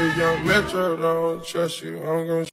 The young metro don't trust you. I'm gonna